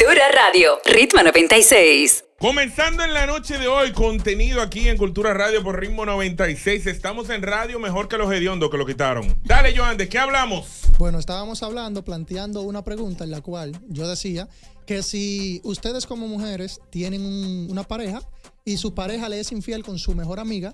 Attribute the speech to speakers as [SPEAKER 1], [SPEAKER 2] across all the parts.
[SPEAKER 1] Cultura Radio, Ritmo 96.
[SPEAKER 2] Comenzando en la noche de hoy, contenido aquí en Cultura Radio por Ritmo 96. Estamos en radio mejor que los hediondos que lo quitaron. Dale, Joan, ¿de qué hablamos?
[SPEAKER 3] Bueno, estábamos hablando, planteando una pregunta en la cual yo decía que si ustedes como mujeres tienen un- una pareja y su pareja le es infiel con su mejor amiga,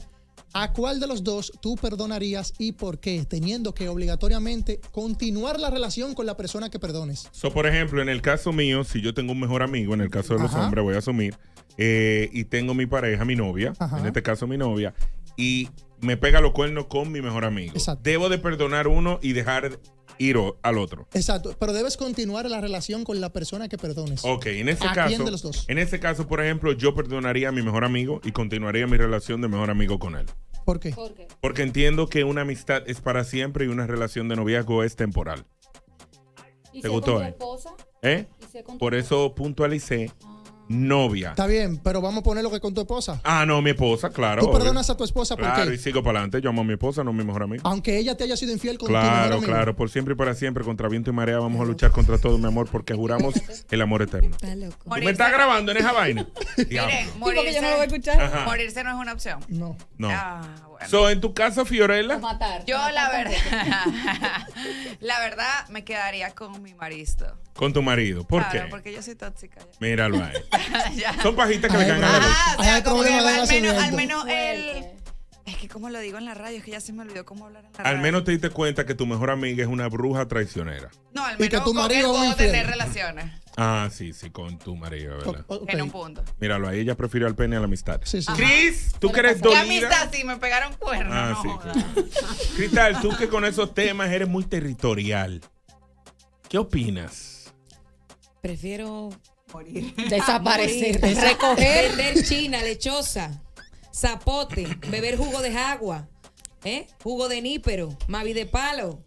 [SPEAKER 3] ¿a cuál de los dos tú perdonarías y por qué? Teniendo que obligatoriamente continuar la relación con la persona que perdones.
[SPEAKER 2] So, por ejemplo, en el caso mío, si yo tengo un mejor amigo, en el caso de los
[SPEAKER 3] Ajá.
[SPEAKER 2] hombres, voy a asumir, eh, y tengo mi pareja, mi novia,
[SPEAKER 3] Ajá.
[SPEAKER 2] en este caso mi novia, y me pega los cuernos con mi mejor amigo.
[SPEAKER 3] Exacto.
[SPEAKER 2] Debo de perdonar uno y dejar ir o- al otro.
[SPEAKER 3] Exacto, pero debes continuar la relación con la persona que perdones.
[SPEAKER 2] Ok, en ese
[SPEAKER 3] ¿A
[SPEAKER 2] caso,
[SPEAKER 3] quién de los dos?
[SPEAKER 2] en ese caso, por ejemplo, yo perdonaría a mi mejor amigo y continuaría mi relación de mejor amigo con él.
[SPEAKER 3] ¿Por qué?
[SPEAKER 4] ¿Por qué?
[SPEAKER 2] Porque entiendo que una amistad es para siempre y una relación de noviazgo es temporal.
[SPEAKER 4] ¿Y
[SPEAKER 2] ¿Te gustó,
[SPEAKER 4] con tu
[SPEAKER 2] eh?
[SPEAKER 4] esposa?
[SPEAKER 2] ¿Eh?
[SPEAKER 4] ¿Y si es con tu
[SPEAKER 2] Por eso puntualicé novia.
[SPEAKER 3] Está bien, pero vamos a poner lo que con tu esposa.
[SPEAKER 2] Ah, no, mi esposa, claro.
[SPEAKER 3] Tú
[SPEAKER 2] obvio.
[SPEAKER 3] perdonas a tu esposa por
[SPEAKER 2] Claro,
[SPEAKER 3] qué?
[SPEAKER 2] y sigo para adelante. Yo amo a mi esposa, no a mi mejor amigo.
[SPEAKER 3] Aunque ella te haya sido infiel con tu mejor
[SPEAKER 2] Claro,
[SPEAKER 3] amigo.
[SPEAKER 2] claro, por siempre y para siempre, contra viento y marea, vamos a luchar contra todo, mi amor, porque juramos el amor eterno.
[SPEAKER 4] Está loco.
[SPEAKER 2] ¿Tú me estás grabando en esa vaina?
[SPEAKER 4] Porque
[SPEAKER 5] morirse,
[SPEAKER 4] yo no lo voy a escuchar.
[SPEAKER 2] Ajá.
[SPEAKER 5] morirse no es una opción.
[SPEAKER 3] No.
[SPEAKER 2] No.
[SPEAKER 5] Ah, bueno.
[SPEAKER 2] So, en tu caso, Fiorella,
[SPEAKER 4] Matar.
[SPEAKER 5] Yo la verdad, la verdad me quedaría con mi marido.
[SPEAKER 2] con tu marido. ¿Por
[SPEAKER 5] claro,
[SPEAKER 2] qué?
[SPEAKER 5] porque yo soy tóxica. ya.
[SPEAKER 2] Míralo ahí. Son pajitas que le
[SPEAKER 3] Ay,
[SPEAKER 2] caen a la luz.
[SPEAKER 5] Ah, o sea, como que al menos, al menos él. Es que como lo digo en la radio, es que ya se me olvidó cómo hablar en la
[SPEAKER 2] Al
[SPEAKER 5] radio.
[SPEAKER 2] menos te diste cuenta que tu mejor amiga es una bruja traicionera.
[SPEAKER 5] No, al
[SPEAKER 3] Y que
[SPEAKER 5] menos
[SPEAKER 3] tu
[SPEAKER 5] con
[SPEAKER 3] marido
[SPEAKER 5] él puedo tener relaciones.
[SPEAKER 2] Ah, sí, sí, con tu marido, ¿verdad?
[SPEAKER 3] O-.
[SPEAKER 5] En un punto.
[SPEAKER 2] Míralo ahí, ella prefirió al pene a la amistad.
[SPEAKER 3] Sí, sí.
[SPEAKER 2] Chris, tú que eres
[SPEAKER 5] ¿Qué
[SPEAKER 2] dolida.
[SPEAKER 5] amistad? Sí, me pegaron cuernos.
[SPEAKER 2] Ah,
[SPEAKER 5] no
[SPEAKER 2] sí, claro. Cristal, tú que con esos temas eres muy territorial. ¿Qué opinas?
[SPEAKER 6] Prefiero
[SPEAKER 5] Morir.
[SPEAKER 6] desaparecer,
[SPEAKER 4] morir.
[SPEAKER 6] recoger, vender china, lechosa, zapote, beber jugo de agua, ¿eh? jugo de nípero, mavi de palo,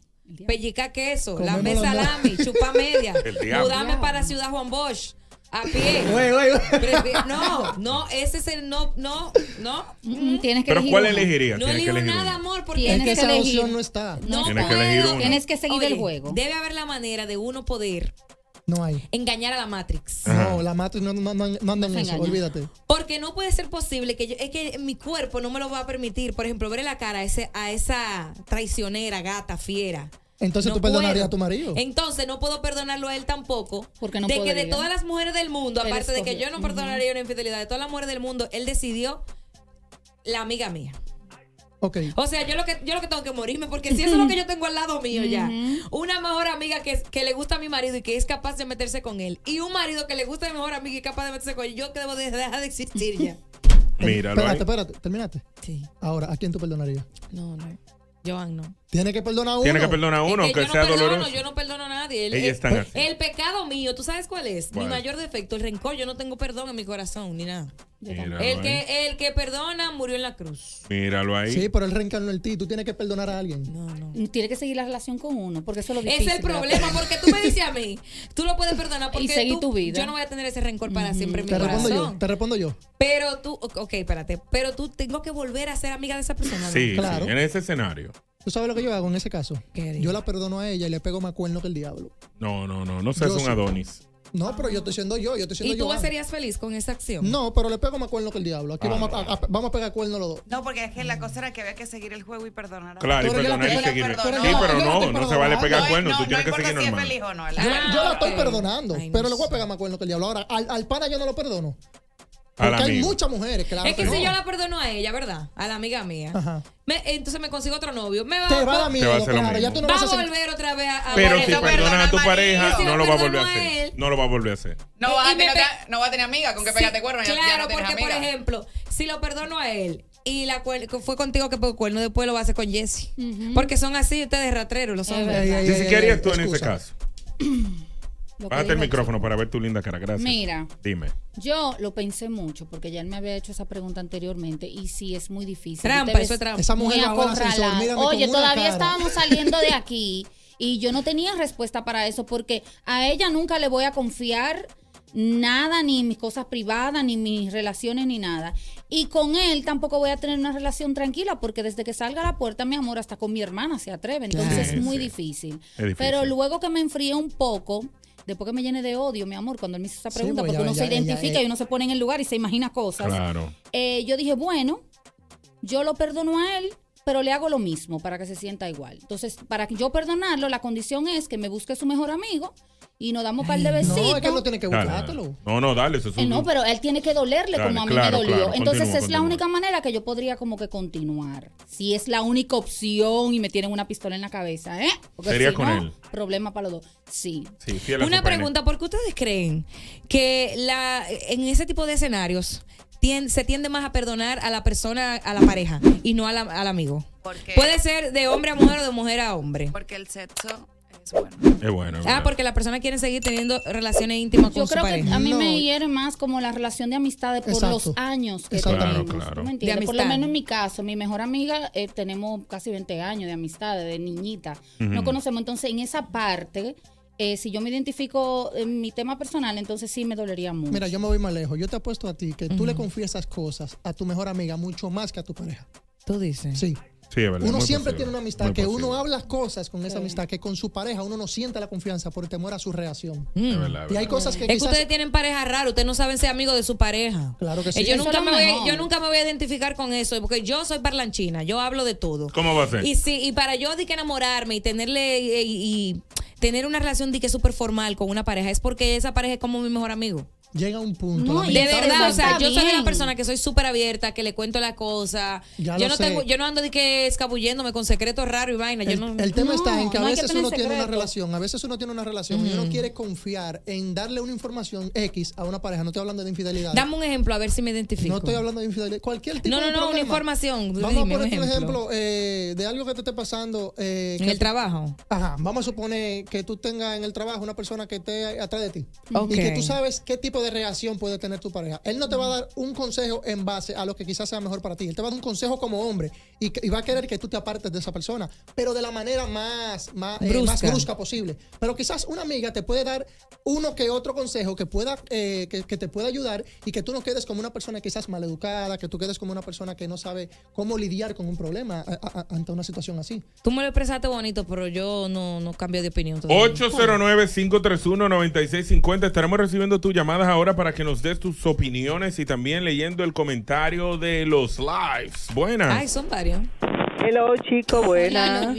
[SPEAKER 6] pellica queso, lambe
[SPEAKER 3] la
[SPEAKER 6] salami, chupa media, mudarme para Ciudad Juan Bosch, a pie. No, no, ese es el no, no, no.
[SPEAKER 4] Mm, Tienes que
[SPEAKER 2] ¿Pero
[SPEAKER 4] elegir
[SPEAKER 2] cuál
[SPEAKER 4] uno.
[SPEAKER 2] elegiría?
[SPEAKER 6] No
[SPEAKER 2] Tienes que
[SPEAKER 6] elijo
[SPEAKER 2] elegir
[SPEAKER 6] nada,
[SPEAKER 2] uno.
[SPEAKER 6] amor, porque
[SPEAKER 4] Tienes
[SPEAKER 3] que
[SPEAKER 4] que
[SPEAKER 3] esa
[SPEAKER 4] elegir.
[SPEAKER 3] opción no está.
[SPEAKER 6] no
[SPEAKER 2] Tienes que
[SPEAKER 6] puedo.
[SPEAKER 2] elegir uno.
[SPEAKER 4] Tienes que seguir el juego.
[SPEAKER 6] Debe haber la manera de uno poder
[SPEAKER 3] No hay.
[SPEAKER 6] engañar a la Matrix.
[SPEAKER 2] Ajá.
[SPEAKER 3] No, la matriz no, no, no, no anda en eso,
[SPEAKER 4] engaña.
[SPEAKER 3] olvídate.
[SPEAKER 6] Porque no puede ser posible que yo, es que mi cuerpo no me lo va a permitir, por ejemplo, ver la cara a, ese, a esa traicionera, gata, fiera.
[SPEAKER 3] Entonces
[SPEAKER 6] No
[SPEAKER 3] tú perdonarías
[SPEAKER 6] puedo.
[SPEAKER 3] a tu marido.
[SPEAKER 6] Entonces no puedo perdonarlo a él tampoco.
[SPEAKER 4] Porque no
[SPEAKER 6] de que de
[SPEAKER 4] podría.
[SPEAKER 6] todas las mujeres del mundo, aparte de que yo no perdonaría una infidelidad, de todas las mujeres del mundo, él decidió la amiga mía. O sea, yo lo que yo lo que tengo que morirme, porque si eso es lo que yo tengo al lado mío ya, una mejor amiga que, que le gusta a mi marido y que es capaz de meterse con él, y un marido que le gusta a mi mejor amiga y es capaz de meterse con él, yo que debo de dejar de existir ya.
[SPEAKER 2] Míralo.
[SPEAKER 3] Espérate, espérate, terminaste.
[SPEAKER 6] Sí.
[SPEAKER 3] Ahora, ¿a quién tú perdonarías?
[SPEAKER 6] No, no. Joan, no.
[SPEAKER 3] Tienes que perdonar a uno.
[SPEAKER 2] Tienes que perdonar a uno,
[SPEAKER 6] Es que
[SPEAKER 2] aunque
[SPEAKER 6] yo no
[SPEAKER 2] sea
[SPEAKER 6] perdono,
[SPEAKER 2] doloroso.
[SPEAKER 6] Yo no perdono a nadie. El, el- el pecado mío, ¿tú sabes cuál es?
[SPEAKER 2] ¿Cuál?
[SPEAKER 6] Mi mayor defecto, el rencor. Yo no tengo perdón en mi corazón, ni nada.
[SPEAKER 2] Míralo
[SPEAKER 6] El
[SPEAKER 2] ahí.
[SPEAKER 6] que, el que perdona murió en la cruz.
[SPEAKER 2] Míralo ahí.
[SPEAKER 3] Sí, pero él reencarnó en ti. Tú tienes que perdonar a alguien.
[SPEAKER 6] No, no.
[SPEAKER 4] Tienes que seguir la relación con uno, porque eso es lo difícil.
[SPEAKER 6] es el problema, porque tú me dices a mí, tú lo puedes perdonar porque
[SPEAKER 4] seguir
[SPEAKER 6] tú-
[SPEAKER 4] tu vida.
[SPEAKER 6] yo no voy a tener ese rencor para siempre en mi
[SPEAKER 3] Te respondo yo.
[SPEAKER 6] corazón.
[SPEAKER 3] Te respondo yo.
[SPEAKER 6] Pero tú, ok, espérate, pero tú tengo que volver a ser amiga de esa persona. ¿no?
[SPEAKER 2] Sí,
[SPEAKER 3] Claro.
[SPEAKER 2] sí, en ese escenario.
[SPEAKER 3] ¿Tú sabes lo que yo hago en ese caso? Yo la perdono a ella y le pego más cuerno que el diablo.
[SPEAKER 2] No, no, no, no seas
[SPEAKER 3] Yo
[SPEAKER 2] un. Adonis.
[SPEAKER 3] No, pero yo estoy siendo yo, yo estoy siendo
[SPEAKER 6] ¿Y tú
[SPEAKER 3] yo.
[SPEAKER 6] serías feliz con esa acción?
[SPEAKER 3] No, pero le pego más cuerno que el diablo. Aquí
[SPEAKER 2] Ah,
[SPEAKER 3] vamos,
[SPEAKER 2] no.
[SPEAKER 3] a, a- vamos a pegar cuerno los dos.
[SPEAKER 5] No, porque es que la cosa era que había que seguir el juego y perdonar. a-
[SPEAKER 2] Claro, y
[SPEAKER 3] yo
[SPEAKER 2] perdonar y seguir. Sí, pero
[SPEAKER 3] Yo
[SPEAKER 2] no,
[SPEAKER 3] estoy
[SPEAKER 2] no se vale pegar
[SPEAKER 5] No,
[SPEAKER 2] cuernos.
[SPEAKER 5] no,
[SPEAKER 2] Tú
[SPEAKER 5] no
[SPEAKER 2] tienes que
[SPEAKER 5] importa
[SPEAKER 2] seguir
[SPEAKER 5] si es
[SPEAKER 2] normal.
[SPEAKER 5] feliz o no. la-
[SPEAKER 3] Yo,
[SPEAKER 6] Ah,
[SPEAKER 3] yo la estoy
[SPEAKER 6] ok.
[SPEAKER 3] perdonando,
[SPEAKER 6] Ay, no
[SPEAKER 3] pero le voy a pegar más cuerno que el diablo. Ahora, al, al pana yo no lo perdono. Porque hay
[SPEAKER 2] amigo.
[SPEAKER 3] muchas mujeres, claro.
[SPEAKER 6] Es que
[SPEAKER 3] no.
[SPEAKER 6] si yo la perdono a ella, ¿verdad? A la amiga mía.
[SPEAKER 3] Ajá.
[SPEAKER 6] me- entonces me consigo otro novio. Me va,
[SPEAKER 3] Te va a dar
[SPEAKER 6] va-
[SPEAKER 2] va
[SPEAKER 3] miedo, claro. Ya tú no
[SPEAKER 6] va
[SPEAKER 3] vas
[SPEAKER 6] a
[SPEAKER 3] hacer.
[SPEAKER 6] volver otra vez a, a
[SPEAKER 2] Pero
[SPEAKER 5] Por
[SPEAKER 2] si perdonas a tu pareja, no lo va a volver a hacer.
[SPEAKER 6] él.
[SPEAKER 2] No lo va a volver a hacer.
[SPEAKER 5] No vas,
[SPEAKER 6] Y
[SPEAKER 5] a tener,
[SPEAKER 6] pe-
[SPEAKER 5] otra- no vas a tener amiga con que
[SPEAKER 6] Sí,
[SPEAKER 5] pégate cuerno. ya- ya
[SPEAKER 6] Claro,
[SPEAKER 5] no
[SPEAKER 6] porque por ejemplo, si lo perdono a él y la cuer- fue contigo que pegó cuerno, después lo va a hacer con Jesse. Porque son así ustedes ratreros, los hombres.
[SPEAKER 2] ¿qué harías tú en ese caso? Bájate el micrófono para ver tu linda cara. Gracias.
[SPEAKER 4] Mira.
[SPEAKER 2] Dime.
[SPEAKER 4] Yo lo pensé mucho porque ya él me había hecho esa pregunta anteriormente y sí es muy difícil.
[SPEAKER 6] Trampa, eso es trampa.
[SPEAKER 3] Esa mujer mírame
[SPEAKER 4] Oye, todavía
[SPEAKER 3] cara.
[SPEAKER 4] estábamos saliendo de aquí y yo no tenía respuesta para eso porque a ella nunca le voy a confiar nada, ni mis cosas privadas, ni mis relaciones, ni nada. Y con él tampoco voy a tener una relación tranquila porque desde que salga a la puerta, mi amor, hasta con mi hermana se atreve. Entonces
[SPEAKER 2] Sí,
[SPEAKER 4] es muy
[SPEAKER 2] sí.
[SPEAKER 4] difícil.
[SPEAKER 2] Es difícil.
[SPEAKER 4] Pero luego que me enfrié un poco, después que me llene de odio, mi amor, cuando él me hizo esa pregunta,
[SPEAKER 3] pues
[SPEAKER 4] porque
[SPEAKER 3] ya-
[SPEAKER 4] uno
[SPEAKER 3] ya-
[SPEAKER 4] se
[SPEAKER 3] ya-
[SPEAKER 4] identifica
[SPEAKER 3] ya-
[SPEAKER 4] y uno se pone en el lugar y se imagina cosas.
[SPEAKER 2] Claro.
[SPEAKER 4] Eh, yo dije, bueno, yo lo perdono a él, pero le hago lo mismo para que se sienta igual. Entonces, para que yo perdonarlo, la condición es que me busque su mejor amigo y nos damos un par de besitos.
[SPEAKER 3] No, es que él no tiene que
[SPEAKER 2] Dale,
[SPEAKER 3] buscártelo.
[SPEAKER 2] No, no, dale. Eso es
[SPEAKER 4] Eh,
[SPEAKER 2] un-
[SPEAKER 4] no, pero él tiene que dolerle
[SPEAKER 2] Dale,
[SPEAKER 4] como a mí
[SPEAKER 2] claro,
[SPEAKER 4] me dolió.
[SPEAKER 2] claro,
[SPEAKER 4] Entonces
[SPEAKER 2] continúa,
[SPEAKER 4] es la única manera que yo podría como que continuar. Si es la única opción y me tienen una pistola en la cabeza, ¿eh? Porque
[SPEAKER 2] Sería
[SPEAKER 4] si
[SPEAKER 2] con
[SPEAKER 4] no,
[SPEAKER 2] él.
[SPEAKER 4] Problema para los dos. Sí.
[SPEAKER 2] Sí, fiel a
[SPEAKER 6] Una pregunta, ¿por qué ustedes creen que la, en ese tipo de escenarios se tiende más a perdonar a la persona, a la pareja y no a la- al amigo?
[SPEAKER 5] Porque,
[SPEAKER 6] Puede ser de hombre a mujer o de mujer a hombre.
[SPEAKER 5] porque el sexo es bueno.
[SPEAKER 2] Es bueno. es
[SPEAKER 6] Ah,
[SPEAKER 2] bueno.
[SPEAKER 6] porque las personas quieren seguir teniendo relaciones íntimas con
[SPEAKER 4] Yo
[SPEAKER 6] su
[SPEAKER 4] creo que
[SPEAKER 6] pareja.
[SPEAKER 4] a mí
[SPEAKER 3] No.
[SPEAKER 4] me hiere más como la relación de amistades por
[SPEAKER 3] Exacto.
[SPEAKER 4] los años que
[SPEAKER 3] Exactamente.
[SPEAKER 4] tenemos.
[SPEAKER 2] Claro, claro.
[SPEAKER 4] ¿tú me entiendes?
[SPEAKER 6] De
[SPEAKER 4] Por lo
[SPEAKER 6] amistad.
[SPEAKER 4] menos en mi caso, mi mejor amiga, eh, tenemos casi 20 años de amistades, de niñita. No conocemos. Entonces, en esa parte, eh, si yo me identifico en mi tema personal, entonces sí me dolería mucho.
[SPEAKER 3] Mira, yo me voy más lejos. Yo te apuesto a ti que tú le confiesas cosas a tu mejor amiga mucho más que a tu pareja.
[SPEAKER 6] Tú dices.
[SPEAKER 3] Sí.
[SPEAKER 2] Sí, es verdad.
[SPEAKER 3] Uno siempre
[SPEAKER 2] posible,
[SPEAKER 3] tiene una amistad que
[SPEAKER 2] posible.
[SPEAKER 3] uno habla cosas con esa amistad que con su pareja uno no siente la confianza por temor a su reacción.
[SPEAKER 6] Mm.
[SPEAKER 2] Es verdad, es
[SPEAKER 3] Y hay cosas que
[SPEAKER 6] Es que ustedes tienen pareja rara, ustedes no saben ser amigos de su pareja.
[SPEAKER 3] Claro que sí.
[SPEAKER 6] Eh, yo, nunca
[SPEAKER 4] es
[SPEAKER 6] me voy, yo nunca me voy a identificar con eso, porque yo soy parlanchina, yo hablo de todo.
[SPEAKER 2] ¿Cómo va a ser?
[SPEAKER 6] Y sí, y para yo de que enamorarme y tenerle y, y- y tener una relación de que súper formal con una pareja es porque esa pareja es como mi mejor amigo.
[SPEAKER 3] Llega un punto.
[SPEAKER 4] No,
[SPEAKER 6] De verdad, o sea, yo soy una
[SPEAKER 4] bien.
[SPEAKER 6] persona que soy súper abierta, que le cuento la cosa.
[SPEAKER 3] Ya
[SPEAKER 6] yo no
[SPEAKER 3] sé.
[SPEAKER 6] tengo, yo no ando de que escabulléndome con secretos raros y vaina. Yo
[SPEAKER 3] El,
[SPEAKER 6] no,
[SPEAKER 3] el tema
[SPEAKER 4] No,
[SPEAKER 3] está en que a
[SPEAKER 4] no que
[SPEAKER 3] veces uno tiene una
[SPEAKER 4] secreto.
[SPEAKER 3] relación, a veces uno tiene una relación y uno quiere confiar en darle una información X a una pareja. No estoy hablando de infidelidad.
[SPEAKER 6] Dame un ejemplo a ver si me identifico.
[SPEAKER 3] No estoy hablando de infidelidad. Cualquier tipo
[SPEAKER 6] No, no,
[SPEAKER 3] de
[SPEAKER 6] no, una información.
[SPEAKER 3] Vamos
[SPEAKER 6] Dime
[SPEAKER 3] a poner un
[SPEAKER 6] ejemplo.
[SPEAKER 3] ejemplo eh, de algo que te esté pasando. eh,
[SPEAKER 6] en
[SPEAKER 3] que-
[SPEAKER 6] el trabajo.
[SPEAKER 3] Ajá, vamos a suponer que tú tengas en el trabajo una persona que esté atrás de ti
[SPEAKER 6] Ok.
[SPEAKER 3] y que tú sabes qué tipo de reacción puede tener tu pareja. Él no te va a dar un consejo en base a lo que quizás sea mejor para ti. Él te va a dar un consejo como hombre y, va a querer que tú te apartes de esa persona, pero de la manera más, más, eh,
[SPEAKER 6] Brusca.
[SPEAKER 3] más brusca posible. Pero quizás una amiga te puede dar uno que otro consejo que pueda eh, que, que te pueda ayudar y que tú no quedes como una persona quizás maleducada, que tú quedes como una persona que no sabe cómo lidiar con un problema a- a- a- ante una situación así.
[SPEAKER 6] Tú me lo expresaste bonito, pero yo no, no cambio de opinión. todavía.
[SPEAKER 2] 809-531-9650. Estaremos recibiendo tus llamadas ahora para que nos des tus opiniones y también leyendo el comentario de los lives. Buenas.
[SPEAKER 6] Ay, son varios.
[SPEAKER 7] Hello, chicos,
[SPEAKER 4] I
[SPEAKER 7] buenas.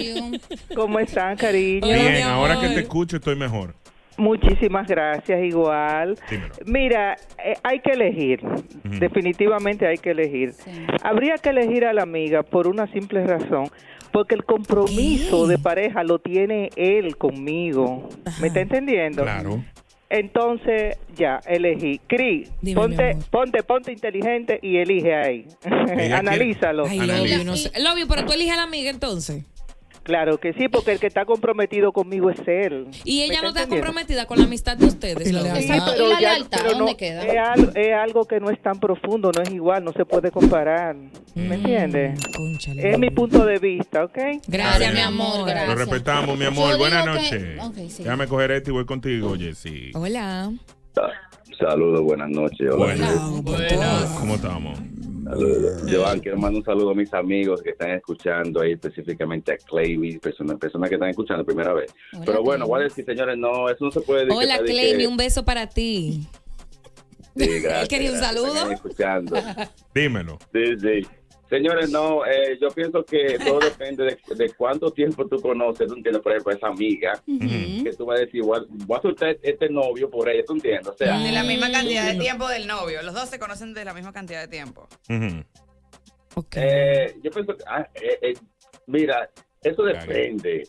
[SPEAKER 7] ¿Cómo están, cariño?
[SPEAKER 2] Bien, ahora que te escucho estoy mejor.
[SPEAKER 7] Muchísimas gracias, igual.
[SPEAKER 2] Dímelo.
[SPEAKER 7] Mira, eh, hay que elegir. Definitivamente hay que elegir.
[SPEAKER 4] Sí.
[SPEAKER 7] Habría que elegir a la amiga por una simple razón. Porque el compromiso de pareja lo tiene él conmigo. ¿Me está entendiendo?
[SPEAKER 2] Claro.
[SPEAKER 7] Entonces, ya, elegí. Cris, ponte, ponte, ponte inteligente y elige ahí. Analízalo.
[SPEAKER 6] Ay,
[SPEAKER 2] Analiza.
[SPEAKER 6] love you, no sé. Love you, pero tú eliges a la amiga entonces.
[SPEAKER 7] Claro que sí, porque el que está comprometido conmigo es él.
[SPEAKER 6] Y
[SPEAKER 7] ¿Me
[SPEAKER 6] ella no está comprometida con la amistad de ustedes.
[SPEAKER 3] Y la lealtad.
[SPEAKER 4] Exacto. ¿Y la lealtad?
[SPEAKER 7] pero
[SPEAKER 4] ¿Dónde
[SPEAKER 7] no,
[SPEAKER 4] queda?
[SPEAKER 7] Es, al- es algo que no es tan profundo, no es igual, no se puede comparar. ¿Me entiendes?
[SPEAKER 6] Mm, Cónchale.
[SPEAKER 7] Es mi punto de vista, ¿ok?
[SPEAKER 6] Gracias, mi amor.
[SPEAKER 2] Lo respetamos, mi amor. Buenas
[SPEAKER 4] que-
[SPEAKER 2] noches.
[SPEAKER 4] Ok, sí.
[SPEAKER 2] Déjame coger este y voy contigo, Jessy.
[SPEAKER 6] Hola.
[SPEAKER 8] Saludos, buenas noches. Hola.
[SPEAKER 2] Buenas.
[SPEAKER 6] Buenas.
[SPEAKER 2] ¿Cómo estamos?
[SPEAKER 8] Saludos. Joan, quiero mandar un saludo a mis amigos que están escuchando ahí, específicamente a Clayby, personas, personas que están escuchando primera vez.
[SPEAKER 4] Hola,
[SPEAKER 8] Pero bueno,
[SPEAKER 4] Clayby.
[SPEAKER 8] voy a decir, señores, no, eso no se puede decir.
[SPEAKER 6] Hola,
[SPEAKER 8] que-
[SPEAKER 6] un beso para ti.
[SPEAKER 8] Sí, gracias,
[SPEAKER 6] quería un saludo.
[SPEAKER 8] están escuchando.
[SPEAKER 2] Dímelo.
[SPEAKER 8] Sí, sí. Señores, no, eh, yo pienso que todo depende de, de cuánto tiempo tú conoces, tú entiendes, por ejemplo, esa amiga, que tú vas a decir, igual, voy a soltar este novio por ella, tú entiendes, o sea,
[SPEAKER 5] De la misma cantidad de tiempo del novio. Los dos se conocen de la misma cantidad de tiempo.
[SPEAKER 2] Ujú.
[SPEAKER 6] Ok.
[SPEAKER 8] Eh, yo pienso que, ah, eh, eh, mira, eso depende.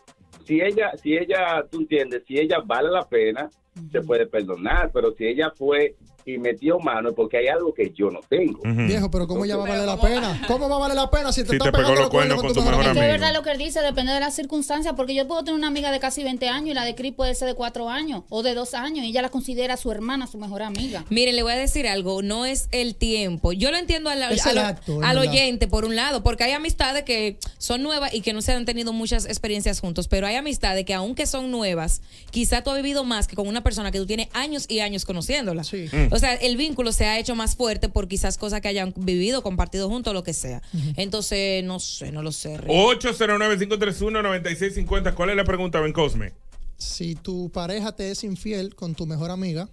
[SPEAKER 8] Si ella, si ella, tú entiendes, si ella vale la pena, se puede perdonar, pero si ella fue y metió mano, es porque hay algo que yo no tengo.
[SPEAKER 3] Viejo, pero ¿cómo ya va a valer la pena? ¿Cómo va a valer la pena si te
[SPEAKER 2] Si te pegó
[SPEAKER 3] pegando
[SPEAKER 2] los cuernos con tu mejor amigo.
[SPEAKER 4] es verdad lo que él dice, depende de las circunstancias, porque yo puedo tener una amiga de casi 20 años y la de Cris puede ser de 4 años o de 2 años y ella la considera su hermana, su mejor amiga.
[SPEAKER 6] Miren, le voy a decir algo, no es el tiempo. Yo lo entiendo al, al-
[SPEAKER 3] acto,
[SPEAKER 6] oyente, por un lado, porque hay amistades que son nuevas y que no se han tenido muchas experiencias juntos, pero hay amistades que aunque son nuevas, quizá tú has vivido más que con una persona que tú tienes años y años conociéndola.
[SPEAKER 3] Sí.
[SPEAKER 6] O sea, el vínculo se ha hecho más fuerte por quizás cosas que hayan vivido, compartido juntos, lo que sea. Entonces, no sé, no lo sé. Rick.
[SPEAKER 2] 809-531-9650. ¿Cuál es la pregunta, Ben Cosme?
[SPEAKER 3] si tu pareja te es infiel con tu mejor amiga,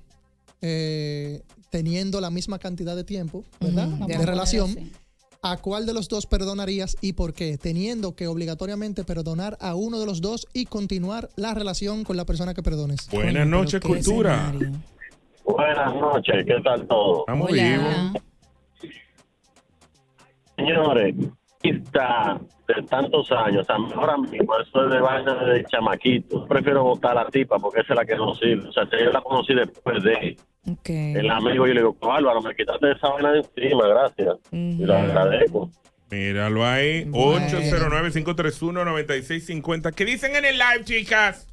[SPEAKER 3] eh, teniendo la misma cantidad de tiempo, ¿verdad? De relación. ¿a cuál de los dos perdonarías y por qué? Teniendo que obligatoriamente perdonar a uno de los dos y continuar la relación con la persona que perdones.
[SPEAKER 2] Buenas noches, cultura.
[SPEAKER 6] escenario.
[SPEAKER 9] Buenas noches, ¿qué tal todo?
[SPEAKER 2] Estamos
[SPEAKER 6] Hola.
[SPEAKER 2] vivos.
[SPEAKER 9] Señores, está de tantos años, a mejor amigo, eso es de vaina de chamaquito. Prefiero votar a la tipa porque esa es la que no sirve. O sea, si yo la conocí después de
[SPEAKER 6] Ok.
[SPEAKER 9] el amigo, yo le digo, Álvaro, me quitaste esa vaina de encima, gracias. Y lo agradezco.
[SPEAKER 2] Míralo ahí.
[SPEAKER 3] Bueno.
[SPEAKER 2] 809-531-9650. ¿Qué dicen en el live, chicas?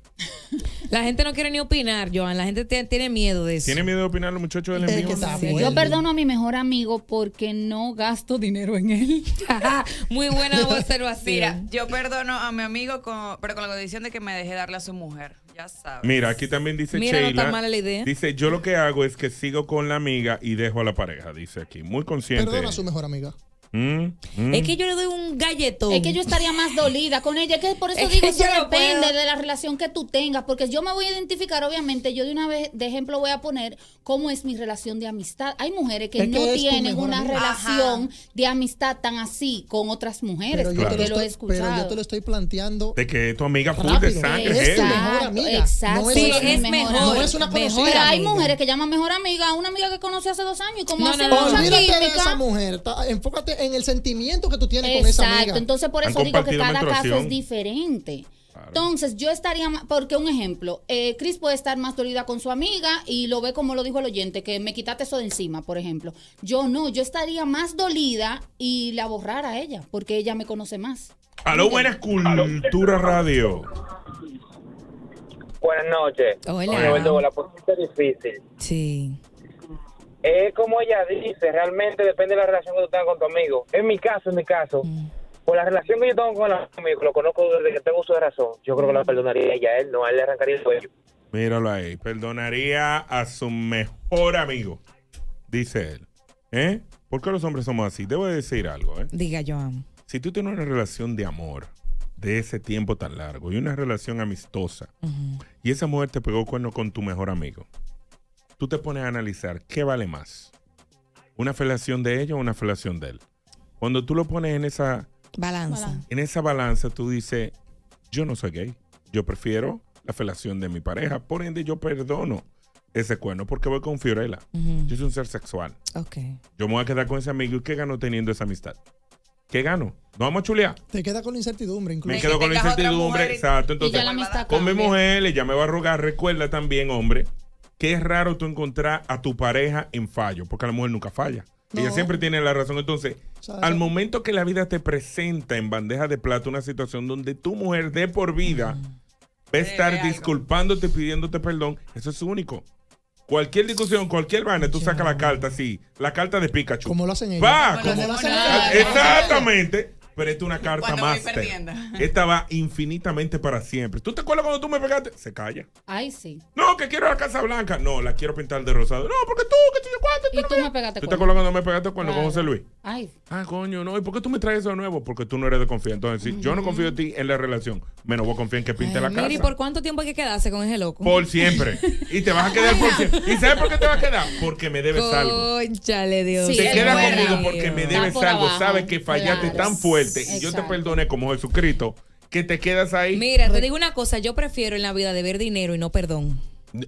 [SPEAKER 6] La gente no quiere ni opinar, Joan. La gente te- tiene miedo de eso.
[SPEAKER 2] ¿Tiene miedo de opinar los muchachos del
[SPEAKER 3] fuerte.
[SPEAKER 4] Yo perdono a mi mejor amigo porque no gasto dinero en él.
[SPEAKER 6] Muy buena observación.
[SPEAKER 5] Mira, yo perdono a mi amigo, con, pero con la condición de que me deje darle a su mujer. Ya sabes.
[SPEAKER 2] Mira, aquí también dice
[SPEAKER 6] Mira, no
[SPEAKER 2] Sheila.
[SPEAKER 6] está mala la idea.
[SPEAKER 2] Dice, yo lo que hago es que sigo con la amiga y dejo a la pareja, dice aquí. Muy consciente.
[SPEAKER 3] Perdona a su mejor amiga.
[SPEAKER 2] Mm, mm.
[SPEAKER 6] Es que yo le doy un galletón.
[SPEAKER 4] Es que yo estaría más dolida con ella. Es que por eso
[SPEAKER 6] Es
[SPEAKER 4] digo,
[SPEAKER 6] que
[SPEAKER 4] eso
[SPEAKER 6] no
[SPEAKER 4] depende
[SPEAKER 6] puedo.
[SPEAKER 4] de la relación que tú tengas. Porque yo me voy a identificar, obviamente, yo de una vez, de ejemplo, voy a poner cómo es mi relación de amistad. Hay mujeres que
[SPEAKER 3] Es que
[SPEAKER 4] no
[SPEAKER 3] tu
[SPEAKER 4] tienen
[SPEAKER 3] mejor
[SPEAKER 4] una
[SPEAKER 3] amiga.
[SPEAKER 4] relación de amistad tan así con otras mujeres.
[SPEAKER 3] Pero yo,
[SPEAKER 4] porque
[SPEAKER 3] te
[SPEAKER 4] lo
[SPEAKER 3] estoy, pero yo te lo estoy planteando.
[SPEAKER 2] De que tu amiga full de sangre.
[SPEAKER 3] Tu mejor amiga.
[SPEAKER 4] Exacto.
[SPEAKER 3] No es
[SPEAKER 6] Sí,
[SPEAKER 3] una-
[SPEAKER 6] es
[SPEAKER 4] mi
[SPEAKER 6] mejor.
[SPEAKER 3] No es una
[SPEAKER 6] mejor
[SPEAKER 3] conocida.
[SPEAKER 4] Pero hay
[SPEAKER 3] amiga.
[SPEAKER 4] mujeres que llaman mejor amiga a una amiga que conocí hace dos años y como
[SPEAKER 6] No, no.
[SPEAKER 4] mucha química.
[SPEAKER 3] esa mujer. Enfócate en el sentimiento que tú tienes con esa amiga.
[SPEAKER 4] Exacto, entonces por eso digo que cada caso es diferente.
[SPEAKER 2] Claro.
[SPEAKER 4] Entonces yo estaría, porque un ejemplo, eh, Chris puede estar más dolida con su amiga y lo ve como lo dijo el oyente, que me quitaste eso de encima, por ejemplo. Yo no, yo estaría más dolida y la borrar a ella, porque ella me conoce más.
[SPEAKER 2] Aló, buenas cultura radio.
[SPEAKER 10] Buenas noches.
[SPEAKER 6] Hola.
[SPEAKER 10] Verdugo, la difícil.
[SPEAKER 6] Sí.
[SPEAKER 10] Es como ella dice, realmente depende de la relación que tú tengas con tu amigo. En mi caso, en mi caso, por la relación que yo tengo con el amigo, que lo conozco desde que tengo uso de razón, yo creo que la perdonaría a ella, a él, no, a él le arrancaría el cuello.
[SPEAKER 2] Míralo ahí. Perdonaría a su mejor amigo. Dice él. ¿Eh? ¿Por qué los hombres somos así? Debo de decir algo, ¿eh?
[SPEAKER 6] Diga, Joan.
[SPEAKER 2] Si tú tienes una relación de amor de ese tiempo tan largo y una relación amistosa y esa mujer te pegó cuerno con tu mejor amigo, tú te pones a analizar qué vale más, una felación de ella o una felación de él. Cuando tú lo pones en esa,
[SPEAKER 6] Balanza.
[SPEAKER 2] en esa balanza, tú dices, yo no soy gay, yo prefiero la felación de mi pareja, por ende yo perdono ese cuerno porque voy con Fiorella. Yo soy un ser sexual.
[SPEAKER 6] Ok.
[SPEAKER 2] Yo me voy a quedar con ese amigo y ¿qué gano teniendo esa amistad? ¿Qué gano? ¿No vamos a chulear?
[SPEAKER 3] Te queda con la incertidumbre
[SPEAKER 2] Me
[SPEAKER 3] incluso.
[SPEAKER 5] que
[SPEAKER 2] quedo con la incertidumbre, exacto. Entonces, con mi mujer, ella me va a rogar. Recuerda también, hombre, que es raro tú encontrar a tu pareja en fallo, porque la mujer nunca falla. Ella siempre tiene la razón. Entonces, al momento que la vida te presenta en bandeja de plata una situación donde tu mujer de por vida va a estar disculpándote, pidiéndote perdón, eso es único. Cualquier discusión, cualquier vaina, tú sacas la carta así, la carta de Pikachu.
[SPEAKER 3] Como lo hacen ellos.
[SPEAKER 2] Va,
[SPEAKER 5] Como
[SPEAKER 2] como-
[SPEAKER 5] lo hacen ellos.
[SPEAKER 2] Exactamente. Pero esta es una carta máster.
[SPEAKER 5] perdiendo.
[SPEAKER 2] Esta va infinitamente para siempre. ¿Tú te acuerdas cuando tú me pegaste? Se calla.
[SPEAKER 4] Ay, sí.
[SPEAKER 2] No, que quiero la Casa Blanca. No, la quiero pintar de rosado. No, porque tú, que tú, yo cuánto.
[SPEAKER 4] Y tú me pegaste
[SPEAKER 2] ¿Tú te acuerdas cuando me pegaste cuando con. José Luis?
[SPEAKER 4] Ay,
[SPEAKER 2] Ah, coño, no. ¿Y por qué tú me traes eso de nuevo? Porque tú no eres de confiar. Entonces, si yo no confío en ti en la relación, menos voy a confiar en que pinte la casa.
[SPEAKER 6] ¿y por cuánto tiempo hay que quedarse con ese loco?
[SPEAKER 2] Por siempre. Y te vas a quedar por siempre. ¿Y sabes por qué te vas a quedar? Porque me debes algo.
[SPEAKER 6] Conchale, Dios.
[SPEAKER 2] Te
[SPEAKER 4] es
[SPEAKER 2] queda
[SPEAKER 4] verdad.
[SPEAKER 2] conmigo porque me debes algo. Sabes que fallaste tan fuerte y yo te perdoné como Jesucristo que te quedas ahí.
[SPEAKER 6] Mira, te digo una cosa, yo prefiero en la vida deber dinero y no perdón.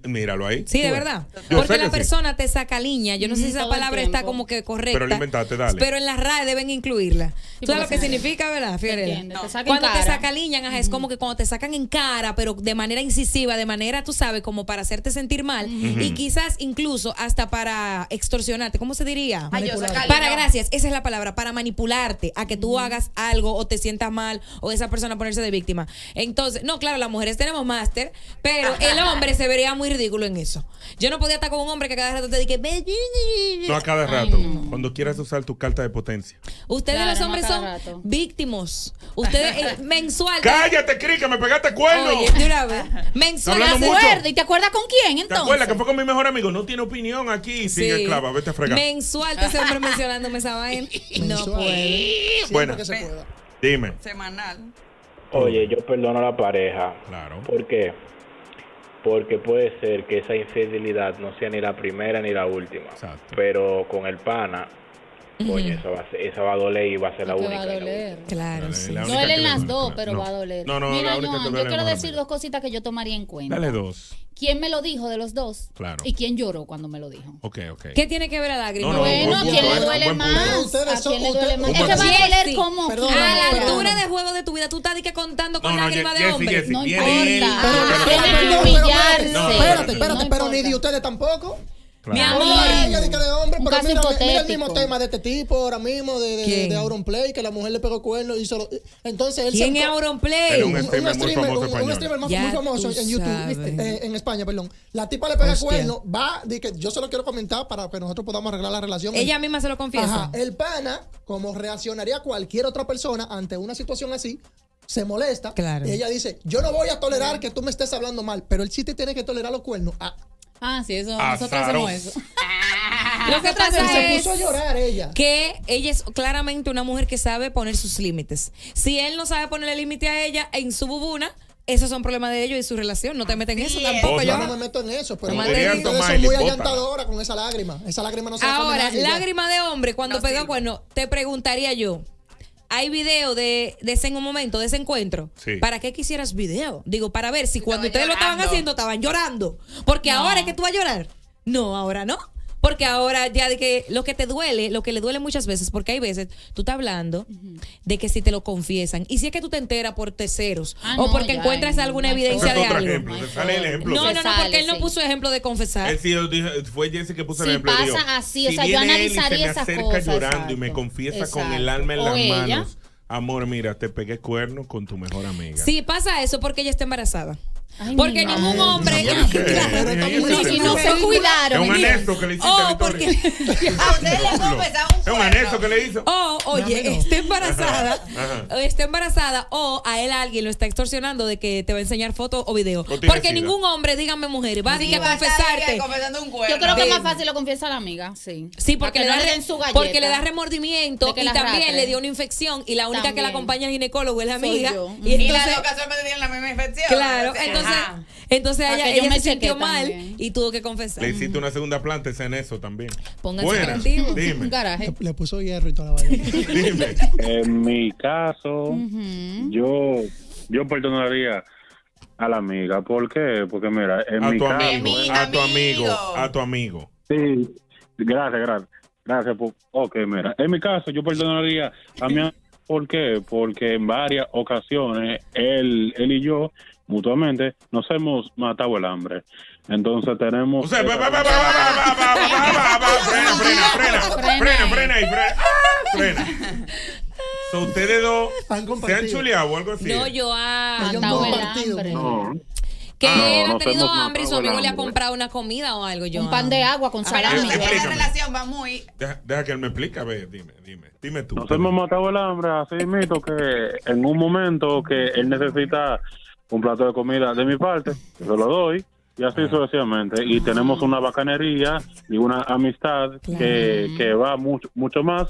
[SPEAKER 2] Míralo ahí.
[SPEAKER 6] Sí, de verdad.
[SPEAKER 2] Yo
[SPEAKER 6] Porque la
[SPEAKER 2] sí.
[SPEAKER 6] persona te saca línea. Yo no sé si esa
[SPEAKER 4] Todo
[SPEAKER 6] palabra está como que correcta.
[SPEAKER 2] Pero la inventaste, dale.
[SPEAKER 6] Pero en las RAE deben incluirla. ¿Tú sabes lo que significa, verdad, Fiorella? Cuando te saca línea, ajá, es como que cuando te sacan en cara, pero de manera incisiva, de manera, tú sabes, como para hacerte sentir mal. Y quizás incluso hasta para extorsionarte. ¿Cómo se diría?
[SPEAKER 5] Ay, yo sacarle,
[SPEAKER 6] Para, gracias, esa es la palabra, para manipularte a que tú hagas algo o te sientas mal o esa persona ponerse de víctima. Entonces, no, claro, las mujeres tenemos máster, pero el hombre se vería muy ridículo en eso. Yo no podía estar con un hombre que cada rato te diga,
[SPEAKER 2] No a cada rato. Cuando quieras usar tu carta de potencia.
[SPEAKER 6] ustedes
[SPEAKER 4] Claro,
[SPEAKER 6] los hombres son
[SPEAKER 4] rato.
[SPEAKER 6] víctimos. Ustedes eh, mensual.
[SPEAKER 2] ¡Cállate, Cris, que me pegaste cuerno!
[SPEAKER 6] Oye, de una vez. Mensual.
[SPEAKER 4] ¿Y te acuerdas con quién
[SPEAKER 2] ¿Te
[SPEAKER 4] entonces?
[SPEAKER 2] acuerdas que fue con mi mejor amigo? No tiene opinión aquí. Sigue
[SPEAKER 6] Sí.
[SPEAKER 2] esclava, vete a fregar.
[SPEAKER 6] Mensual te hombre mencionándome esa vaina. No.
[SPEAKER 3] Siempre
[SPEAKER 2] Bueno. Dime.
[SPEAKER 5] Semanal.
[SPEAKER 10] Oye, yo perdono a la pareja.
[SPEAKER 2] Claro.
[SPEAKER 10] ¿Por qué?
[SPEAKER 11] Porque puede ser que esa infidelidad no sea ni la primera ni la última. Pero con el pana, coño, esa va, a ser- esa va a doler y va a ser la
[SPEAKER 4] Que va
[SPEAKER 11] única.
[SPEAKER 4] a doler.
[SPEAKER 6] Claro,
[SPEAKER 2] sí. la única
[SPEAKER 4] Duelen las dos, pero
[SPEAKER 2] No.
[SPEAKER 4] va a doler.
[SPEAKER 2] No, no,
[SPEAKER 4] Mira,
[SPEAKER 2] única duele
[SPEAKER 4] yo quiero decir dos cositas que yo tomaría en cuenta.
[SPEAKER 2] Dale dos.
[SPEAKER 4] ¿Quién me lo dijo de los dos?
[SPEAKER 2] Claro.
[SPEAKER 4] ¿Y quién lloró cuando me lo dijo?
[SPEAKER 2] Ok, ok.
[SPEAKER 6] ¿Qué tiene que ver la lágrima?
[SPEAKER 2] No, no,
[SPEAKER 4] Bueno,
[SPEAKER 2] buen
[SPEAKER 4] ¿a
[SPEAKER 2] punto,
[SPEAKER 4] quién le
[SPEAKER 2] eh,
[SPEAKER 4] duele más? ¿A quién le duele más? Es que va a doler como
[SPEAKER 6] A la altura de juego de tu vida, tú estás que contando con lágrimas de hombre.
[SPEAKER 4] No importa. Tiene que humillarse.
[SPEAKER 3] espérate,
[SPEAKER 2] No,
[SPEAKER 3] espérate, pero ni de ustedes tampoco.
[SPEAKER 6] Mi amor.
[SPEAKER 3] Ella dice que de hombre,
[SPEAKER 4] Un
[SPEAKER 3] pero
[SPEAKER 4] caso
[SPEAKER 3] mira, mira el mismo tema de este tipo ahora mismo, de, de, de Auron Play, que la mujer le pegó cuerno y solo. Entonces él
[SPEAKER 6] ¿Quién
[SPEAKER 3] se-
[SPEAKER 6] es Auronplay?
[SPEAKER 2] Era un
[SPEAKER 3] un, un
[SPEAKER 2] streamer muy famoso
[SPEAKER 3] un- un
[SPEAKER 2] español.
[SPEAKER 3] streamer más-
[SPEAKER 6] Ya
[SPEAKER 3] muy famoso en YouTube, eh, en España, perdón. La tipa le pega
[SPEAKER 6] Hostia.
[SPEAKER 3] cuerno, va, di que yo se lo quiero comentar para que nosotros podamos arreglar la relación.
[SPEAKER 6] Ella misma se lo confiesa.
[SPEAKER 3] Ajá, el pana, como reaccionaría cualquier otra persona ante una situación así, se molesta.
[SPEAKER 6] Claro.
[SPEAKER 3] Y ella dice, yo no voy a tolerar que tú me estés hablando mal, pero el chiste tiene que tolerar los cuernos. Ah,
[SPEAKER 4] Ah, sí, eso. Nosotros hacemos eso.
[SPEAKER 6] Lo que pasa
[SPEAKER 3] se
[SPEAKER 6] es
[SPEAKER 3] puso a llorar ella.
[SPEAKER 6] que ella es claramente una mujer que sabe poner sus límites. Si él no sabe ponerle límite a ella en su bubuna, esos son problemas de ellos y su relación. No te meten en eso tampoco.
[SPEAKER 3] Yo no me meto en eso, pero
[SPEAKER 2] Tomás,
[SPEAKER 3] son muy
[SPEAKER 2] bótala.
[SPEAKER 3] allantadoras con esa lágrima. Esa lágrima no se
[SPEAKER 6] Ahora, lágrima de hombre, cuando
[SPEAKER 5] No
[SPEAKER 6] pega
[SPEAKER 5] sirve.
[SPEAKER 6] cuerno, te preguntaría yo. Hay video de, de ese en un momento, de ese encuentro.
[SPEAKER 2] Sí.
[SPEAKER 6] ¿Para qué quisieras video? Digo, para ver si cuando
[SPEAKER 5] estaban
[SPEAKER 6] ustedes lo estaban haciendo estaban llorando. Porque ahora es que tú vas a llorar. No, ahora no. Porque ahora ya de que lo que te duele, lo que le duele muchas veces, porque hay veces tú estás hablando de que si te lo confiesan, y si es que tú te enteras por terceros,
[SPEAKER 4] Ah,
[SPEAKER 6] o
[SPEAKER 4] no,
[SPEAKER 6] porque
[SPEAKER 4] ya,
[SPEAKER 6] encuentras alguna
[SPEAKER 4] no
[SPEAKER 6] evidencia de algo.
[SPEAKER 2] ejemplo.
[SPEAKER 4] No
[SPEAKER 2] sale el ejemplo.
[SPEAKER 6] No, no,
[SPEAKER 4] sale,
[SPEAKER 6] porque él no
[SPEAKER 4] sí.
[SPEAKER 6] puso ejemplo de confesar.
[SPEAKER 2] Él sí, yo fue Jesse que puso el
[SPEAKER 4] Si
[SPEAKER 2] ejemplo.
[SPEAKER 4] pasa
[SPEAKER 2] dijo,
[SPEAKER 4] así, o
[SPEAKER 2] si
[SPEAKER 4] sea, yo
[SPEAKER 2] viene él y
[SPEAKER 4] analizaría
[SPEAKER 2] se me
[SPEAKER 4] esas
[SPEAKER 2] acerca
[SPEAKER 4] cosas,
[SPEAKER 2] llorando y me
[SPEAKER 4] exacto.
[SPEAKER 2] confiesa con el alma en
[SPEAKER 4] O
[SPEAKER 2] las
[SPEAKER 4] ella.
[SPEAKER 2] manos. Amor, mira, te pegué cuerno con tu mejor amiga.
[SPEAKER 6] Sí, pasa eso porque ella está embarazada.
[SPEAKER 4] Ay,
[SPEAKER 6] porque
[SPEAKER 4] mi
[SPEAKER 6] ningún
[SPEAKER 4] madre.
[SPEAKER 6] hombre.
[SPEAKER 2] Ese
[SPEAKER 4] Y no se cuidaron.
[SPEAKER 2] Es un anexo que le hiciste
[SPEAKER 6] Oh,
[SPEAKER 2] a
[SPEAKER 6] porque.
[SPEAKER 5] A usted le confesaba un
[SPEAKER 2] Es un anexo que le hizo.
[SPEAKER 6] Oh, oye,
[SPEAKER 3] No, a no.
[SPEAKER 6] está embarazada.
[SPEAKER 2] Ajá.
[SPEAKER 6] Está embarazada o a él alguien lo está extorsionando de que te va a enseñar fotos o videos. Porque
[SPEAKER 2] sida.
[SPEAKER 6] ningún hombre, díganme mujer, va a
[SPEAKER 5] Sí,
[SPEAKER 6] decir que
[SPEAKER 5] va a estar
[SPEAKER 6] confesarte.
[SPEAKER 5] un.
[SPEAKER 4] Yo creo que es más fácil lo confiesa a la amiga, sí.
[SPEAKER 6] Sí, porque
[SPEAKER 4] que
[SPEAKER 6] le,
[SPEAKER 4] no
[SPEAKER 6] da,
[SPEAKER 4] le
[SPEAKER 6] re-
[SPEAKER 4] den su
[SPEAKER 6] porque le
[SPEAKER 4] galleta.
[SPEAKER 6] da remordimiento y
[SPEAKER 4] la
[SPEAKER 6] también le dio una infección y la única que la acompaña al ginecólogo es la amiga. Y
[SPEAKER 5] dos casualmente tienen la misma infección.
[SPEAKER 6] claro,
[SPEAKER 5] Entonces,
[SPEAKER 6] entonces,
[SPEAKER 4] Para
[SPEAKER 6] ella, ella
[SPEAKER 4] me
[SPEAKER 6] se sintió mal
[SPEAKER 4] también.
[SPEAKER 6] y tuvo que confesar.
[SPEAKER 2] Le hiciste una segunda planta ese anexo también.
[SPEAKER 6] Pónganse
[SPEAKER 2] Buena.
[SPEAKER 6] creativos.
[SPEAKER 4] Un
[SPEAKER 2] Dime.
[SPEAKER 4] garaje.
[SPEAKER 3] Le, le puso hierro y toda la vaina.
[SPEAKER 2] Dime.
[SPEAKER 11] En mi caso, yo, yo perdonaría a la amiga. ¿Por qué? Porque mira, en
[SPEAKER 2] A
[SPEAKER 11] mi
[SPEAKER 2] tu
[SPEAKER 11] caso...
[SPEAKER 2] amigo.
[SPEAKER 5] mi
[SPEAKER 2] A tu amigo. A tu amigo.
[SPEAKER 11] Sí, gracias, gracias. Gracias. Por, ok, mira, en mi caso yo perdonaría a mi ¿Por qué? Porque en varias ocasiones él, él y yo mutuamente, nos hemos matado el hambre. Entonces tenemos...
[SPEAKER 2] O frena, frena, frena, frena, frena frena. Frena. So, ustedes dos se han chuleado o algo así.
[SPEAKER 6] No, yo
[SPEAKER 3] ha
[SPEAKER 4] matado el hambre.
[SPEAKER 11] No.
[SPEAKER 6] Que él ha tenido hambre y su amigo le ha comprado una comida o algo. Yo,
[SPEAKER 4] un pan de agua con salami.
[SPEAKER 2] Esa
[SPEAKER 5] relación va muy.
[SPEAKER 2] Deja, que él me explique, a dime, dime, dime tú.
[SPEAKER 11] Nos hemos matado el hambre, así mito que en un momento que él necesita un plato de comida de mi parte, yo se lo doy. Y así sucesivamente. Y tenemos una bacanería y una amistad que, que va mucho, mucho más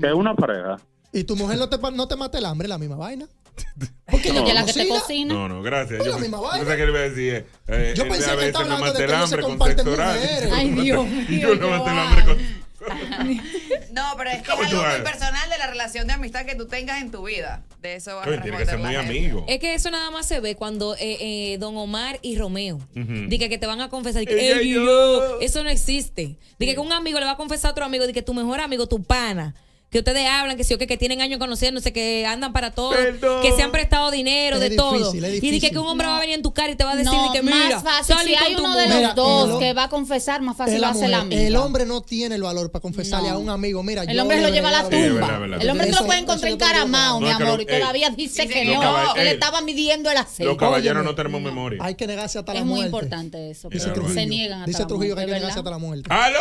[SPEAKER 11] que una pareja.
[SPEAKER 3] ¿Y tu mujer no te, no te mata el hambre? ¿La misma vaina? Porque
[SPEAKER 2] No.
[SPEAKER 4] Ella la que te
[SPEAKER 3] cocina.
[SPEAKER 2] No, no, gracias. Yo,
[SPEAKER 3] la misma
[SPEAKER 2] yo
[SPEAKER 3] vaina.
[SPEAKER 2] pensé que le iba a decir. eh, eh,
[SPEAKER 3] Yo
[SPEAKER 2] él
[SPEAKER 3] pensé
[SPEAKER 2] a
[SPEAKER 3] que
[SPEAKER 2] veces me
[SPEAKER 3] hablando
[SPEAKER 2] mata el
[SPEAKER 3] que
[SPEAKER 2] hambre con sexo oral.
[SPEAKER 4] Ay, Dios mío,
[SPEAKER 2] Yo le maté el hambre con.
[SPEAKER 5] No, pero es que
[SPEAKER 2] ¿Cómo
[SPEAKER 5] es algo muy personal de la relación de amistad que tú tengas en tu vida. De eso vas a
[SPEAKER 2] Oye, tiene que ser muy
[SPEAKER 5] gente.
[SPEAKER 2] amigo.
[SPEAKER 6] Es que eso nada más se ve cuando eh, eh, Don Omar y Romeo. Dice que te van a confesar. que, "Ey,
[SPEAKER 2] y
[SPEAKER 6] yo".
[SPEAKER 2] yo.
[SPEAKER 6] Eso no existe. Dice que un amigo le va a confesar a otro amigo. Dice que tu mejor amigo, tu pana. Que ustedes hablan, que sí o que, que tienen años conociéndose, que andan para todo,
[SPEAKER 2] Perdón.
[SPEAKER 6] que se han prestado dinero,
[SPEAKER 3] Es
[SPEAKER 6] de todo.
[SPEAKER 3] difícil,
[SPEAKER 6] Y dice
[SPEAKER 3] difícil.
[SPEAKER 6] que un hombre va a venir en tu cara y te va a decir
[SPEAKER 4] No,
[SPEAKER 6] de que mira,
[SPEAKER 4] más fácil. Si hay uno de los
[SPEAKER 3] Mira,
[SPEAKER 4] dos
[SPEAKER 3] el-
[SPEAKER 4] que va a confesar, más fácil
[SPEAKER 3] la
[SPEAKER 4] hace
[SPEAKER 3] mujer.
[SPEAKER 4] la amiga.
[SPEAKER 3] El hombre no tiene el valor para confesarle
[SPEAKER 4] No.
[SPEAKER 3] a un amigo, mira,
[SPEAKER 4] El
[SPEAKER 3] yo
[SPEAKER 4] hombre se lo
[SPEAKER 3] le
[SPEAKER 4] lleva a la tumba.
[SPEAKER 2] verdad, verdad.
[SPEAKER 4] El hombre te lo puede encontrar encaramado, mi
[SPEAKER 2] que
[SPEAKER 4] amor, y todavía dice
[SPEAKER 5] dice
[SPEAKER 4] que
[SPEAKER 5] que
[SPEAKER 4] no, que le
[SPEAKER 2] Ey.
[SPEAKER 4] estaban midiendo el aceite.
[SPEAKER 2] Los caballeros no tenemos memoria.
[SPEAKER 3] Hay que negarse hasta la
[SPEAKER 4] Es muy
[SPEAKER 3] muerte.
[SPEAKER 4] importante eso.
[SPEAKER 3] Dice
[SPEAKER 4] se niegan hasta
[SPEAKER 3] Dice
[SPEAKER 4] la
[SPEAKER 3] Trujillo que hay
[SPEAKER 4] muerte,
[SPEAKER 3] que negarse hasta la muerte.
[SPEAKER 2] ¡Aló!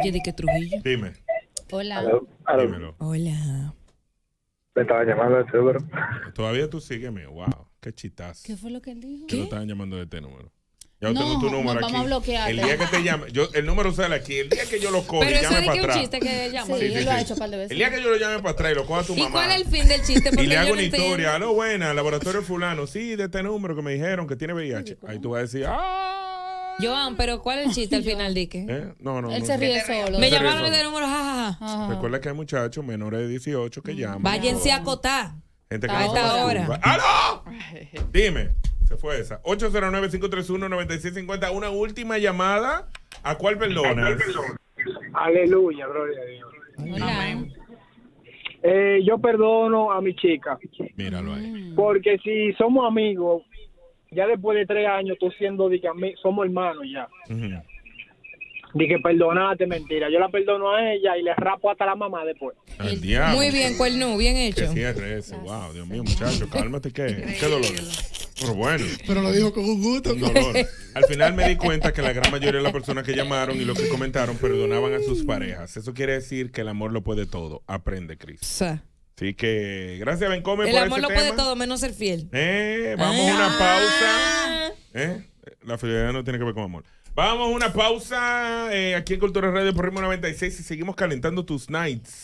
[SPEAKER 6] Oye, di que Trujillo.
[SPEAKER 2] Dime,
[SPEAKER 4] Hola.
[SPEAKER 2] dímelo.
[SPEAKER 6] Hola.
[SPEAKER 10] Me estaba llamando de seguro.
[SPEAKER 2] Todavía tú sígueme. Wow, qué chitazo.
[SPEAKER 4] ¿Qué fue lo que él dijo?
[SPEAKER 2] Que lo estaban llamando de este número. Ya yo
[SPEAKER 4] No,
[SPEAKER 2] tengo tu número
[SPEAKER 4] vamos
[SPEAKER 2] aquí.
[SPEAKER 4] a bloquearte.
[SPEAKER 2] El día que te llame, yo, el número sale aquí. El día que yo lo coja
[SPEAKER 6] Pero
[SPEAKER 2] y
[SPEAKER 6] eso
[SPEAKER 2] llame
[SPEAKER 6] de
[SPEAKER 2] para
[SPEAKER 6] que un
[SPEAKER 2] atrás.
[SPEAKER 6] chiste que llama.
[SPEAKER 4] Sí, él lo ha hecho un par de veces.
[SPEAKER 2] El día que yo lo llame para atrás y lo coja a tu
[SPEAKER 6] ¿Y
[SPEAKER 2] mamá.
[SPEAKER 6] cuál es el fin del chiste? Porque
[SPEAKER 2] Y le
[SPEAKER 6] yo
[SPEAKER 2] hago
[SPEAKER 6] no
[SPEAKER 2] una
[SPEAKER 6] entiendo.
[SPEAKER 2] historia. Aló, buena, laboratorio fulano. Sí, de este número que me dijeron que tiene VIH. Ahí tú vas a decir, ah.
[SPEAKER 6] Joan, pero ¿cuál es el chiste al final, Dique?
[SPEAKER 2] ¿eh? No, no.
[SPEAKER 4] Él
[SPEAKER 2] no,
[SPEAKER 4] se
[SPEAKER 2] no.
[SPEAKER 4] ríe solo.
[SPEAKER 6] Me llamaron de número, jajaja.
[SPEAKER 2] Recuerda que hay muchachos menores de 18 que llaman.
[SPEAKER 6] Váyanse a acotar.
[SPEAKER 2] Gente que
[SPEAKER 6] A
[SPEAKER 2] no
[SPEAKER 6] esta
[SPEAKER 2] se
[SPEAKER 6] hora.
[SPEAKER 2] ¡Aló! Dime. Se fue esa. 809-531-9650. Una última llamada. ¿A cuál perdonas?
[SPEAKER 10] Aleluya, gloria a Dios.
[SPEAKER 4] Hola.
[SPEAKER 10] Eh, yo perdono a mi chica,
[SPEAKER 2] Míralo ahí.
[SPEAKER 10] porque si somos amigos, ya después de tres años, tú siendo de que ami- somos hermanos ya.
[SPEAKER 2] Ujú.
[SPEAKER 10] De que perdonate, mentira. Yo la perdono a ella y le rapo hasta la mamá después.
[SPEAKER 2] Al diablo.
[SPEAKER 6] Muy bien, Cuernú, bien
[SPEAKER 2] Que
[SPEAKER 6] hecho.
[SPEAKER 2] cierre ese. Wow, Dios mío, muchacho, cálmate. ¿Qué, ¿Qué dolor? Pero bueno.
[SPEAKER 3] Pero lo dijo con un gusto.
[SPEAKER 2] un dolor. Al final me di cuenta que la gran mayoría de las personas que llamaron y los que comentaron perdonaban a sus parejas. Eso quiere decir que el amor lo puede todo. Aprende, Cris. Así que gracias, Bencomer,
[SPEAKER 6] el
[SPEAKER 2] por
[SPEAKER 6] amor
[SPEAKER 2] ese
[SPEAKER 6] lo
[SPEAKER 2] tema.
[SPEAKER 6] puede todo menos ser fiel.
[SPEAKER 2] Eh, vamos a una pausa. ¿Eh? La fidelidad no tiene que ver con amor. Vamos a una pausa eh, aquí en Cultura Radio por Ritmo 96 y seguimos calentando tus nights.